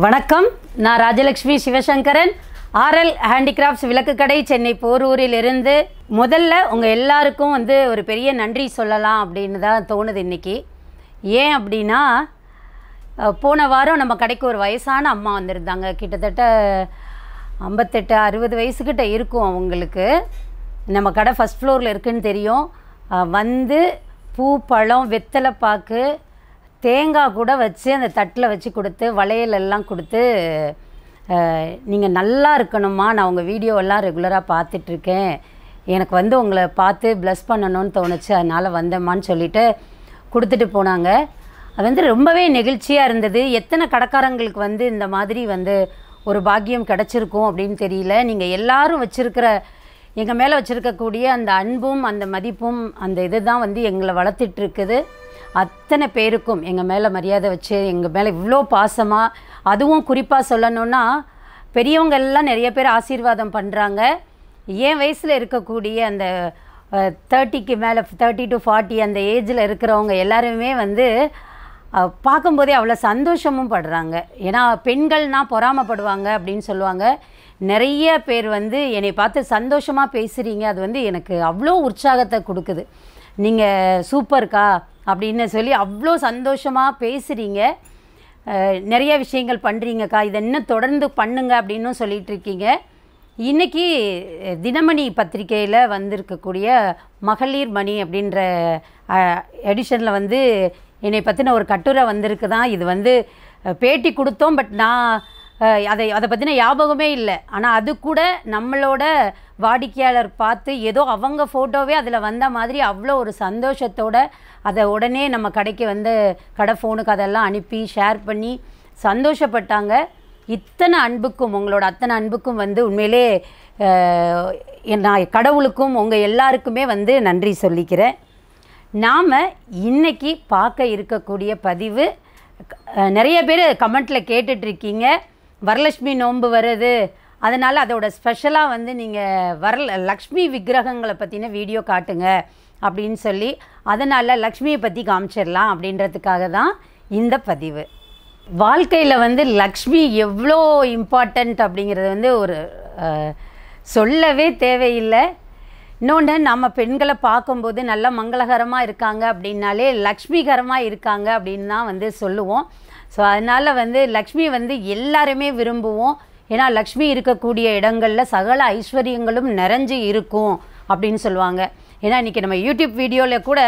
வணக்கம். நான் Rajalakshmi Sivasankaran. RL handicrafts விளக்கு கடை சென்னை போரூரில் இருந்து முதல்ல உங்கள் எல்லாருக்கும் வந்து ஒரு பெரிய நன்றி சொல்லலாம் அப்படின்னு தான் தோணுது இன்றைக்கி ஏன் அப்படின்னா போன வாரம் நம்ம கடைக்கு ஒரு வயசான அம்மா வந்திருந்தாங்க. கிட்டத்தட்ட ஐம்பத்தெட்டு அறுபது வயசுக்கிட்ட இருக்கும் அவங்களுக்கு. நம்ம கடை ஃபஸ்ட் ஃப்ளோரில் இருக்குதுன்னு தெரியும். வந்து பூ பழம் வெத்தலை பாக்கு தேங்காய் கூட வச்சு அந்த தட்டில் வச்சு கொடுத்து வளையல் எல்லாம் கொடுத்து நீங்கள் நல்லா இருக்கணுமா நான் உங்கள் வீடியோவெல்லாம் ரெகுலராக பார்த்துட்ருக்கேன். எனக்கு வந்து உங்களை பார்த்து ப்ளஸ் பண்ணணும்னு தோணுச்சு. அதனால் வந்தேம்மான்னு சொல்லிட்டு கொடுத்துட்டு போனாங்க. அது வந்து ரொம்பவே நெகிழ்ச்சியாக இருந்தது. எத்தனை கடைக்காரங்களுக்கு வந்து இந்த மாதிரி வந்து ஒரு பாக்கியம் கிடச்சிருக்கும் அப்படின்னு தெரியல. நீங்கள் எல்லாரும் வச்சுருக்கிற எங்கள் மேலே வச்சுருக்கக்கூடிய அந்த அன்பும் அந்த மதிப்பும் அந்த இது தான் வந்து எங்களை வளர்த்துட்ருக்குது. அத்தனை பேருக்கும் எங்கள் மேலே மரியாதை வச்சு எங்கள் மேலே இவ்வளோ பாசமாக அதுவும் குறிப்பாக சொல்லணுன்னா பெரியவங்க எல்லாம் நிறைய பேர் ஆசீர்வாதம் பண்ணுறாங்க என் வயசில் இருக்கக்கூடிய அந்த தேர்ட்டிக்கு மேலே தேர்ட்டி டு ஃபார்ட்டி அந்த ஏஜில் இருக்கிறவங்க எல்லாருமே வந்து பார்க்கும்போதே அவ்வளோ சந்தோஷமும் படுறாங்க. ஏன்னா பெண்கள்னால் பொறாமப்படுவாங்க அப்படின்னு சொல்லுவாங்க. நிறைய பேர் வந்து என்னை பார்த்து சந்தோஷமாக பேசுகிறீங்க அது வந்து எனக்கு அவ்வளோ உற்சாகத்தை கொடுக்குது. நீங்கள் சூப்பர்க்கா? அப்படின்னு சொல்லி அவ்வளோ சந்தோஷமாக பேசுகிறீங்க நிறைய விஷயங்கள் பண்ணுறீங்கக்கா இதை இன்னும் தொடர்ந்து பண்ணுங்க அப்படின்னும் சொல்லிகிட்டு இருக்கீங்க இன்னைக்கு தினமணி பத்திரிக்கையில் வந்திருக்கக்கூடிய மகளிர் மணி அப்படின்ற எடிஷனில் வந்து என்னை பற்றின ஒரு கட்டுரை வந்திருக்கு தான் இது வந்து பேட்டி கொடுத்தோம் பட் நான் அதை அதை பற்றின ஞாபகமே இல்லை. ஆனால் அது கூட நம்மளோட வாடிக்கையாளர் பார்த்து ஏதோ அவங்க ஃபோட்டோவே அதில் வந்த மாதிரி அவ்வளோ ஒரு சந்தோஷத்தோட அதை உடனே நம்ம கடைக்கு வந்து கடை ஃபோனுக்கு அதெல்லாம் அனுப்பி ஷேர் பண்ணி சந்தோஷப்பட்டாங்க. இத்தனை அன்புக்கும் உங்களோட அத்தனை அன்புக்கும் வந்து உண்மையிலே நான் கடவுளுக்கும் உங்கள் எல்லாருக்குமே வந்து நன்றி சொல்லிக்கிறேன். நாம் இன்னைக்கு பார்க்க இருக்கக்கூடிய பதிவு நிறைய பேர் கமெண்ட்டில் கேட்டுட்ருக்கீங்க வரலட்சுமி நோன்பு வருது. அதனால் அதோட ஸ்பெஷலாக வந்து நீங்கள் வரல லக்ஷ்மி விக்கிரகங்களை பற்றின வீடியோ காட்டுங்க அப்படின்னு சொல்லி அதனால் லக்ஷ்மியை பற்றி காமிச்சிடலாம் அப்படின்றதுக்காக தான் இந்த பதிவு. வாழ்க்கையில் வந்து லக்ஷ்மி எவ்வளோ இம்பார்ட்டண்ட் அப்படிங்கிறது வந்து ஒரு சொல்லவே தேவையில்லை. இன்னொன்று நம்ம பெண்களை பார்க்கும்போது நல்ல மங்களகரமாக இருக்காங்க அப்படின்னாலே லக்ஷ்மிகரமாக இருக்காங்க அப்படின்னு தான் வந்து சொல்லுவோம். ஸோ அதனால் வந்து லக்ஷ்மி வந்து எல்லாருமே விரும்புவோம். ஏன்னா லக்ஷ்மி இருக்கக்கூடிய இடங்களில் சகல ஐஸ்வர்யங்களும் நிறைஞ்சு இருக்கும் அப்படின்னு சொல்லுவாங்க. ஏன்னா இன்றைக்கி நம்ம யூடியூப் வீடியோவில் கூட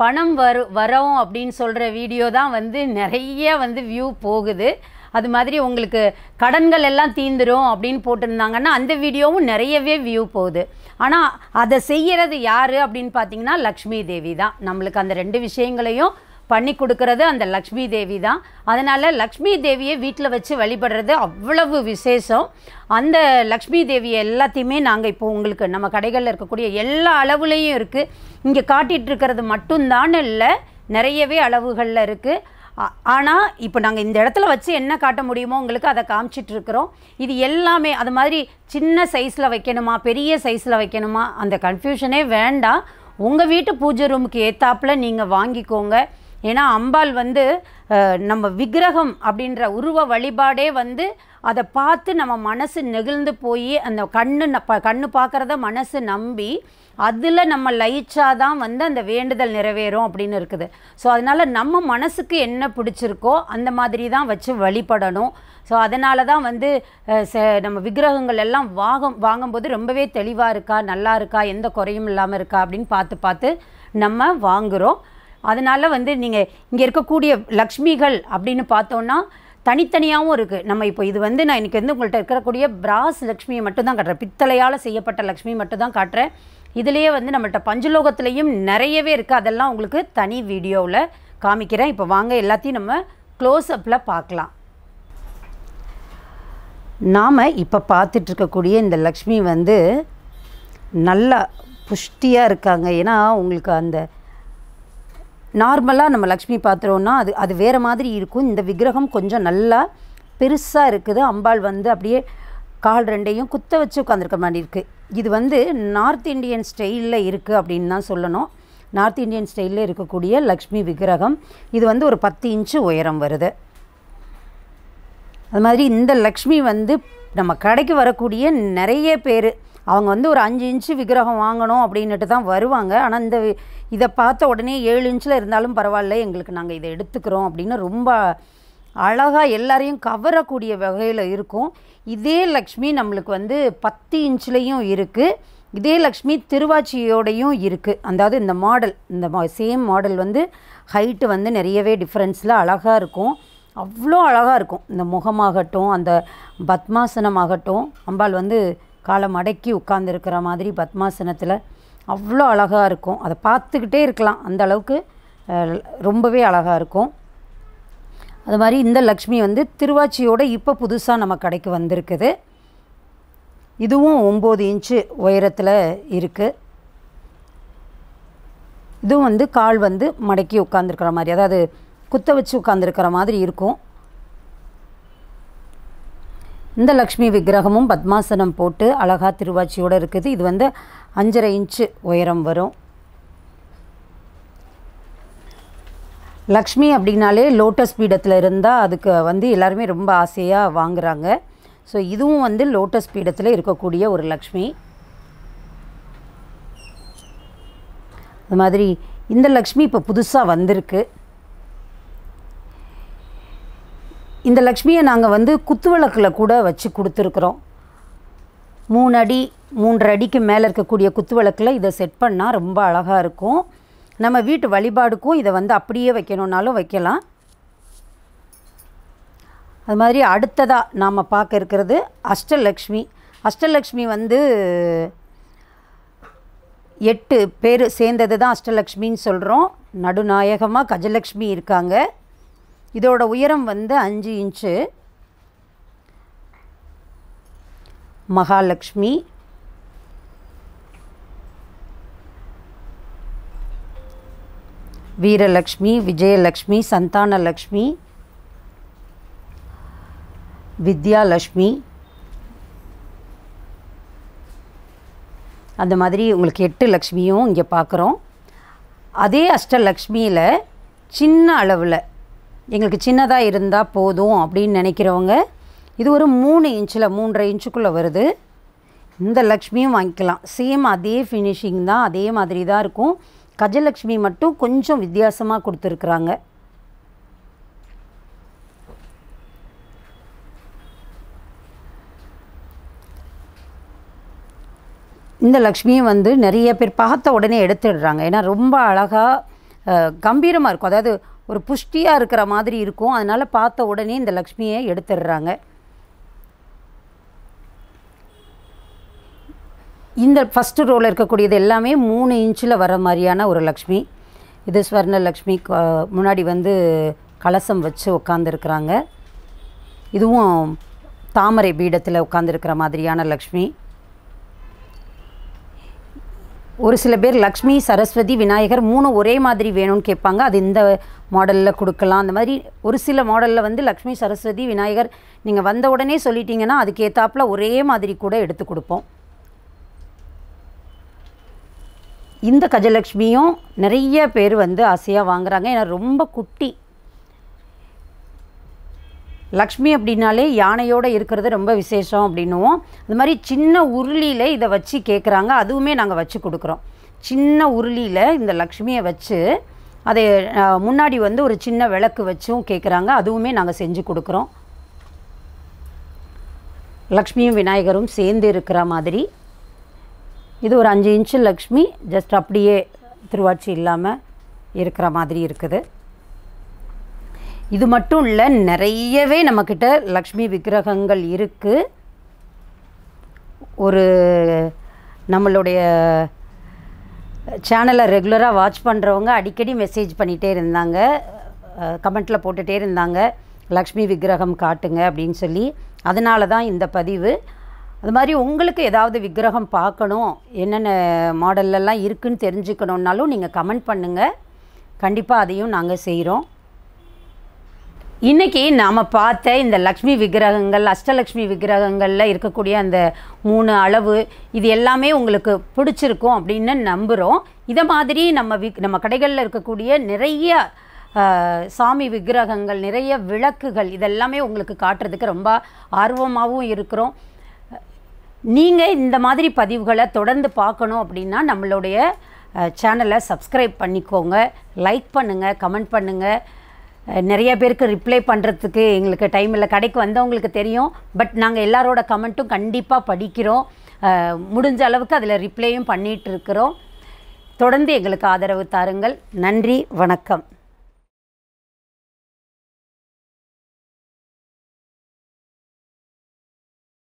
பணம் வரு வரோம் அப்படின்னு சொல்கிற வீடியோ தான் வந்து நிறைய வந்து வியூ போகுது. அது மாதிரி உங்களுக்கு கடன்கள் எல்லாம் தீந்துரும் அப்படின்னு போட்டிருந்தாங்கன்னா அந்த வீடியோவும் நிறையவே வியூ போகுது. ஆனால் அதை செய்கிறது யார் அப்படின்னு பார்த்தீங்கன்னா லக்ஷ்மி தேவி தான். நம்மளுக்கு அந்த ரெண்டு விஷயங்களையும் பண்ணி கொடுக்கறது அந்த லக்ஷ்மி தேவி தான். அதனால் லக்ஷ்மி தேவியை வீட்டில் வச்சு வழிபடுறது அவ்வளவு விசேஷம். அந்த லக்ஷ்மி தேவியை எல்லாத்தையுமே நாங்கள் இப்போ உங்களுக்கு நம்ம கடைகளில் இருக்கக்கூடிய எல்லா அளவுலேயும் இருக்குது இங்கே காட்டிகிட்ருக்கிறது மட்டும்தான் இல்லை நிறையவே அளவுகளில் இருக்குது ஆனால் இப்போ நாங்கள் இந்த இடத்துல வச்சு என்ன காட்ட முடியுமோ உங்களுக்கு அதை காமிச்சிட்ருக்குறோம் இது எல்லாமே அது மாதிரி சின்ன சைஸில் வைக்கணுமா பெரிய சைஸில் வைக்கணுமா அந்த கன்ஃபியூஷனே வேண்டாம். உங்கள் வீட்டு பூஜை ரூமுக்கு ஏற்றாப்பில் நீங்கள் வாங்கிக்கோங்க. ஏன்னா அம்பாள் வந்து நம்ம விக்கிரகம் அப்படின்ற உருவ வழிபாடே வந்து அதை பார்த்து நம்ம மனசு நெகிழ்ந்து போய் அந்த கண்ணு ப- கண்ணு பார்க்குறத மனசு நம்பி அதில் நம்ம லயிச்சா தான் வந்து அந்த வேண்டுதல் நிறைவேறும் அப்படின்னு இருக்குது. ஸோ அதனால் நம்ம மனசுக்கு என்ன பிடிச்சிருக்கோ அந்த மாதிரி தான் வச்சு வழிபடணும். ஸோ அதனால தான் வந்து ச- நம்ம விக்கிரகங்கள் எல்லாம் வாங்கும் வாங்கும்போது ரொம்பவே தெளிவாக இருக்கா நல்லா இருக்கா எந்த குறையும் இல்லாமல் இருக்கா அப்படின்னு பார்த்து பார்த்து நம்ம வாங்குகிறோம் அதனால் வந்து நீங்கள் இங்கே இருக்கக்கூடிய லக்ஷ்மிகள் அப்படின்னு பார்த்தோன்னா தனித்தனியாகவும் இருக்குது நம்ம இப்போ இது வந்து நான் இன்றைக்கி வந்து உங்கள்கிட்ட இருக்கக்கூடிய பிராஸ் லக்ஷ்மியை மட்டும்தான் காட்டுறேன். பித்தளையால் செய்யப்பட்ட லக்ஷ்மி மட்டும்தான் காட்டுறேன். இதுலேயே வந்து நம்மள்கிட்ட பஞ்சலோகத்துலேயும் நிறையவே இருக்குது அதெல்லாம் உங்களுக்கு தனி வீடியோவில் காமிக்கிறேன். இப்போ வாங்க எல்லாத்தையும் நம்ம க்ளோஸ்அப்பில் பார்க்கலாம். நாம் இப்போ பார்த்துட்ருக்கக்கூடிய இந்த லக்ஷ்மி வந்து நல்லா புஷ்டியாக இருக்காங்க. ஏன்னா உங்களுக்கு அந்த நார்மலாக நம்ம லக்ஷ்மி பாத்திரம்னா அது அது வேறு மாதிரி இருக்கும். இந்த விக்கிரகம் கொஞ்சம் நல்லா பெருசாக இருக்குது. அம்பாள் வந்து அப்படியே கால் ரெண்டையும் குத்த வச்சு உட்காந்துருக்க மாதிரி இருக்குது இது வந்து நார்த் இந்தியன் ஸ்டைலில் இருக்குது அப்படின்னு தான் சொல்லணும். நார்த் இந்தியன் ஸ்டைலில் இருக்கக்கூடிய லக்ஷ்மி விக்கிரகம். இது வந்து ஒரு பத்து இன்ச்சு உயரம் வருது. அது மாதிரி இந்த லக்ஷ்மி வந்து நம்ம கடைக்கு வரக்கூடிய நிறைய பேர் அவங்க வந்து ஒரு அஞ்சு இன்ச்சு விக்கிரகம் வாங்கணும் அப்படின்னுட்டு தான் வருவாங்க. ஆனால் இந்த இதை பார்த்த உடனே ஏழு இன்ச்சில் இருந்தாலும் பரவாயில்ல எங்களுக்கு நாங்கள் இதை எடுத்துக்கிறோம் அப்படின்னு ரொம்ப அழகாக எல்லாரையும் கவரக்கூடிய வகையில் இருக்கும். இதே லக்ஷ்மி நம்மளுக்கு வந்து பத்து இன்ச்லேயும் இருக்குது இதே லக்ஷ்மி திருவாச்சியோடையும் இருக்குது அதாவது இந்த மாடல் இந்த சேம் மாடல் வந்து ஹைட்டு வந்து நிறையவே டிஃப்ரென்ஸில் அழகாக இருக்கும். அவ்வளோ அழகாக இருக்கும். இந்த முகமாகட்டும் அந்த பத்மாசனமாகட்டும் அம்பாள் வந்து காலை மடக்கி உட்கார்ந்துருக்கிற மாதிரி பத்மாசனத்தில் அவ்வளோ அழகாக இருக்கும். அதை பார்த்துக்கிட்டே இருக்கலாம். அந்த அளவுக்கு ரொம்பவே அழகாக இருக்கும். அது மாதிரி இந்த லக்ஷ்மி வந்து திருவாச்சியோட இப்போ புதுசாக நம்ம கடைக்கு வந்திருக்குது. இதுவும் ஒம்பது இன்ச்சு உயரத்தில் இருக்குது இதுவும் வந்து கால் வந்து மடக்கி உட்காந்துருக்கிற மாதிரி அதாவது குத்த வச்சு உட்காந்துருக்கிற மாதிரி இருக்கும். இந்த லக்ஷ்மி விக்கிரகமும் பத்மாசனம் போட்டு அழகா திருவாச்சியோடு இருக்குது. இது வந்து அஞ்சரை இன்ச்சு உயரம் வரும். லக்ஷ்மி அப்படின்னாலே லோட்டஸ் பீடத்தில் இருந்தால் அதுக்கு வந்து எல்லாருமே ரொம்ப ஆசையாக வாங்குறாங்க. ஸோ இதுவும் வந்து லோட்டஸ் பீடத்தில் இருக்கக்கூடிய ஒரு லக்ஷ்மி. அது மாதிரி இந்த லக்ஷ்மி இப்போ புதுசாக வந்திருக்கு. இந்த லக்ஷ்மியை நாங்கள் வந்து குத்துவிளக்கில் கூட வச்சு கொடுத்துருக்குறோம். மூணு அடி மூன்றரை அடிக்கு மேலே இருக்கக்கூடிய குத்துவிளக்கில் இதை செட் பண்ணால் ரொம்ப அழகாக இருக்கும். நம்ம வீட்டு வழிபாடுக்கும் இதை வந்து அப்படியே வைக்கணுன்னாலும் வைக்கலாம். அது மாதிரி அடுத்ததாக நாம் பார்க்க இருக்கிறது அஷ்டலக்ஷ்மி. அஷ்டலக்ஷ்மி வந்து எட்டு பேர் சேர்ந்தது தான் அஷ்டலக்ஷ்மின்னு சொல்கிறோம் நடுநாயகமாக கஜலக்ஷ்மி இருக்காங்க. இதோட உயரம் வந்து அஞ்சு இன்ச்சு. மகாலட்சுமி. வீரலக்ஷ்மி விஜயலக்ஷ்மி சந்தானலக்ஷ்மி வித்யாலக்ஷ்மி அந்த மாதிரி உங்களுக்கு எட்டு லக்ஷ்மியும் இங்கே பார்க்குறோம் அதே அஷ்டலக்ஷ்மியில் சின்ன அளவில் எங்களுக்கு சின்னதாக இருந்தால் போதும் அப்படின்னு நினைக்கிறவங்க இது ஒரு மூணு இன்ச்சில் மூன்றரை இன்ச்சுக்குள்ளே வருது. இந்த லக்ஷ்மியும் வாங்கிக்கலாம். சேம் அதே ஃபினிஷிங் தான் அதே மாதிரி தான் இருக்கும். கஜலக்ஷ்மி மட்டும் கொஞ்சம் வித்தியாசமாக கொடுத்துருக்குறாங்க. இந்த லக்ஷ்மியும் வந்து நிறைய பேர் பார்த்த உடனே எடுத்துடுறாங்க. ஏன்னா ரொம்ப அழகாக கம்பீரமாக இருக்கும். அதாவது ஒரு புஷ்டியாக இருக்கிற மாதிரி இருக்கும். அதனால் பார்த்த உடனே இந்த லக்ஷ்மியை எடுத்துடுறாங்க. இந்த ஃபஸ்ட்டு ரோவில் இருக்கக்கூடியது எல்லாமே மூணு இன்ச்சில் வர மாதிரியான ஒரு லக்ஷ்மி. இது ஸ்வர்ணலக்ஷ்மி க- முன்னாடி வந்து கலசம் வச்சு உட்காந்துருக்குறாங்க இதுவும் தாமரை பீடத்தில் உட்காந்துருக்கிற மாதிரியான லக்ஷ்மி. ஒரு சில பேர் லக்ஷ்மி சரஸ்வதி விநாயகர் மூணு ஒரே மாதிரி வேணும்னு கேட்பாங்க. அது இந்த மாடலில் கொடுக்கலாம். அந்த மாதிரி ஒரு சில மாடலில் வந்து லக்ஷ்மி சரஸ்வதி விநாயகர் நீங்கள் வந்த உடனே சொல்லிட்டீங்கன்னா அதுக்கேற்றாப்பில் ஒரே மாதிரி கூட எடுத்து கொடுப்போம். இந்த கஜலக்ஷ்மியும் நிறைய பேர் வந்து ஆசையாக வாங்குறாங்க. ஏன்னா ரொம்ப குட்டி. லக்ஷ்மி அப்படின்னாலே யானையோடு இருக்கிறது ரொம்ப விசேஷம் அப்படின்னுவோம். அது மாதிரி சின்ன உருளியில் இதை வச்சு கேட்குறாங்க அதுவுமே நாங்கள் வச்சு கொடுக்குறோம். சின்ன உருளியில் இந்த லக்ஷ்மியை வச்சு அதை முன்னாடி வந்து ஒரு சின்ன விளக்கு வச்சும் கேட்குறாங்க அதுவுமே நாங்கள் செஞ்சு கொடுக்குறோம். லக்ஷ்மியும் விநாயகரும் சேர்ந்து இருக்கிற மாதிரி. இது ஒரு அஞ்சு இன்ச்சு லக்ஷ்மி ஜஸ்ட் அப்படியே திருவாட்சி இல்லாமல் இருக்கிற மாதிரி இருக்குது. இது மட்டும் இல்லை நிறையவே நம்மக்கிட்ட லக்ஷ்மி விக்கிரகங்கள் இருக்குது ஒரு நம்மளுடைய சேனலை ரெகுலராக வாட்ச் பண்ணுறவங்க அடிக்கடி மெசேஜ் பண்ணிகிட்டே இருந்தாங்க. கமெண்ட்டில் போட்டுகிட்டே இருந்தாங்க. லக்ஷ்மி விக்கிரகம் காட்டுங்க அப்படின்னு சொல்லி. அதனால தான் இந்த பதிவு. அது மாதிரி உங்களுக்கு ஏதாவது விக்கிரகம் பார்க்கணும் என்னென்ன மாடல்லலாம் இருக்குன்னு தெரிஞ்சுக்கணுன்னாலும் நீங்கள் கமெண்ட் பண்ணுங்கள் கண்டிப்பாக அதையும் நாங்கள் செய்கிறோம் இன்றைக்கி நாம் பார்த்த இந்த லக்ஷ்மி விக்கிரகங்கள் அஷ்டலக்ஷ்மி விக்கிரகங்களில் இருக்கக்கூடிய அந்த மூணு அளவு இது எல்லாமே உங்களுக்கு பிடிச்சிருக்கும் அப்படின்னு நம்புகிறோம் இதை மாதிரி நம்ம வி நம்ம கடைகளில் இருக்கக்கூடிய நிறைய சாமி விக்கிரகங்கள் நிறைய விளக்குகள் இதெல்லாமே உங்களுக்கு காட்டுறதுக்கு ரொம்ப ஆர்வமாகவும் இருக்கிறோம். நீங்கள் இந்த மாதிரி பதிவுகளை தொடர்ந்து பார்க்கணும் அப்படின்னா நம்மளுடைய சேனலை சப்ஸ்கிரைப் பண்ணிக்கோங்க. லைக் பண்ணுங்கள் கமெண்ட் பண்ணுங்கள் நிறைய பேருக்கு ரிப்ளை பண்ணுறதுக்கு எங்களுக்கு டைம் இல்லை. கடைக்கு வந்தவங்களுக்கு தெரியும். பட் நாங்கள் எல்லாரோட கமெண்ட்டும் கண்டிப்பாக படிக்கிறோம். முடிஞ்ச அளவுக்கு அதில் ரிப்ளையும் பண்ணிகிட்டு இருக்கிறோம். தொடர்ந்து எங்களுக்கு ஆதரவு தாருங்கள். நன்றி வணக்கம்.